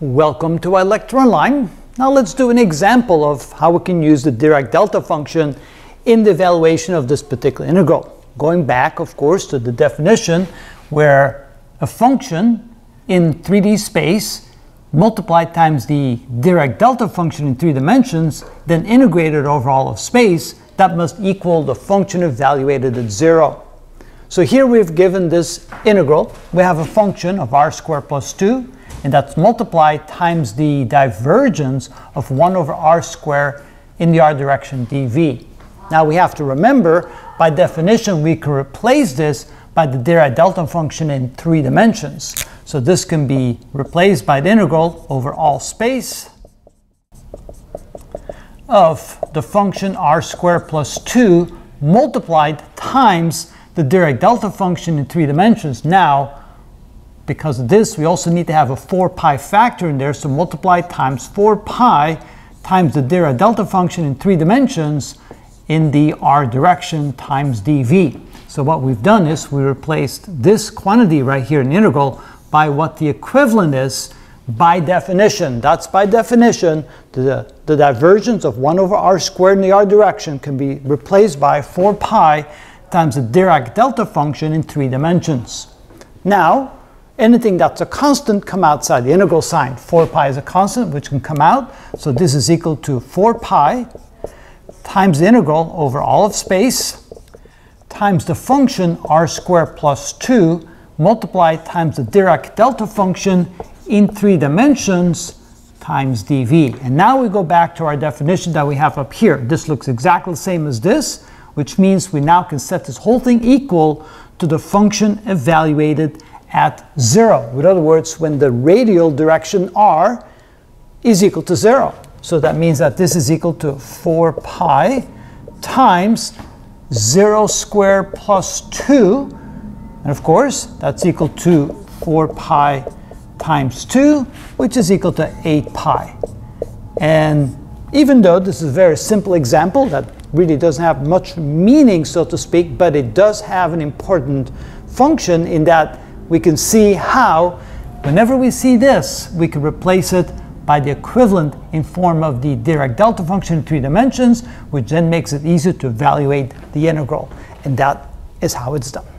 Welcome to iLecture Online. Now let's do an example of how we can use the Dirac delta function in the evaluation of this particular integral. Going back, of course, to the definition where a function in 3D space multiplied times the Dirac delta function in three dimensions, then integrated over all of space, that must equal the function evaluated at zero. So here we've given this integral. We have a function of r squared plus 2 and that's multiplied times the divergence of 1 over r squared in the r direction dv. Now we have to remember, by definition, we can replace this by the Dirac delta function in three dimensions. So this can be replaced by the integral over all space of the function r squared plus 2 multiplied times the Dirac delta function in three dimensions. Now, because of this, we also need to have a 4 pi factor in there, so multiply times 4 pi times the Dirac delta function in three dimensions in the r direction times dv. So what we've done is we replaced this quantity right here in the integral by what the equivalent is by definition. That's by definition, the, the divergence of 1 over r squared in the r direction can be replaced by 4 pi times the Dirac delta function in three dimensions. Now, anything that's a constant come outside the integral sign. 4 pi is a constant which can come out. So this is equal to 4 pi times the integral over all of space times the function r squared plus 2 multiplied times the Dirac delta function in three dimensions times dv. And now we go back to our definition that we have up here. This looks exactly the same as this, which means we now can set this whole thing equal to the function evaluated at 0. In other words, when the radial direction r is equal to 0. So that means that this is equal to 4 pi times 0 squared plus 2. And of course, that's equal to 4 pi times 2, which is equal to 8 pi. And even though this is a very simple example that really doesn't have much meaning, so to speak, but it does have an important function in that we can see how, whenever we see this, we can replace it by the equivalent in form of the Dirac delta function in three dimensions, which then makes it easier to evaluate the integral. And that is how it's done.